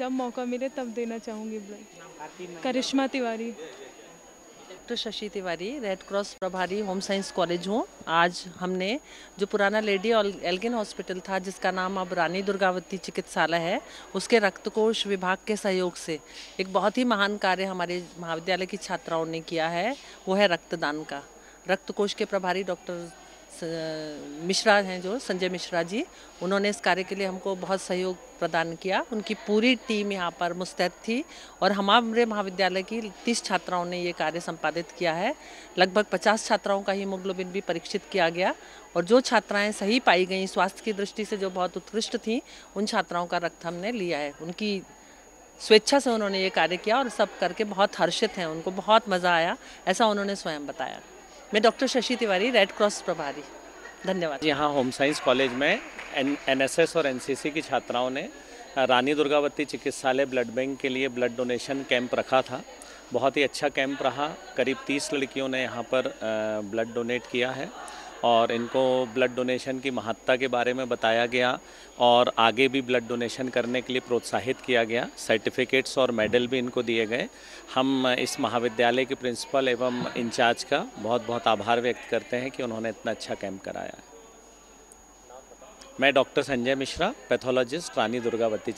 जब मौका मिले तब देना चाहूँगी blood Karishma Tiwari. Doctor Shashi Tiwari red cross प्रभारी होम साइंस कॉलेज हूँ। आज हमने जो पुराना लेडी एल्गिन हॉस्पिटल था, जिसका नाम अब रानी दुर्गावती चिकित्सालय है, उसके रक्तकोष विभाग के सहयोग से एक बहुत ही महान कार्य हमारे महाविद्यालय की छात्राओं ने किया है, वो है रक्तदान का। रक्तकोष के प्रभारी डॉक्टर मिश्रा हैं जो, संजय मिश्रा जी। उन्होंने इस कार्य के लिए हमको बहुत सहयोग प्रदान किया। उनकी पूरी टीम यहाँ पर मुस्तैद थी और हमारे महाविद्यालय की तीस छात्राओं ने ये कार्य संपादित किया है। लगभग पचास छात्राओं का हीमोग्लोबिन भी परीक्षित किया गया और जो छात्राएँ सही पाई गई, स्वास्थ्य की दृष्टि से जो बहुत उत्कृष्ट थी, उन छात्राओं का रक्त हमने लिया है। उनकी स्वेच्छा से उन्होंने ये कार्य किया और सब करके बहुत हर्षित हैं। उनको बहुत मज़ा आया, ऐसा उन्होंने स्वयं बताया। मैं doctor Shashi Tiwari red cross प्रभारी। धन्यवाद। यहाँ होम साइंस कॉलेज में एन और एनसीसी की छात्राओं ने रानी दुर्गावती चिकित्सालय ब्लड बैंक के लिए ब्लड डोनेशन कैंप रखा था। बहुत ही अच्छा कैंप रहा। करीब 30 लड़कियों ने यहाँ पर ब्लड डोनेट किया है। और इनको ब्लड डोनेशन की महत्ता के बारे में बताया गया और आगे भी ब्लड डोनेशन करने के लिए प्रोत्साहित किया गया। सर्टिफिकेट्स और मेडल भी इनको दिए गए। हम इस महाविद्यालय के प्रिंसिपल एवं इंचार्ज का बहुत बहुत आभार व्यक्त करते हैं कि उन्होंने इतना अच्छा कैंप कराया। मैं डॉक्टर संजय मिश्रा पैथोलॉजिस्ट रानी दुर्गावती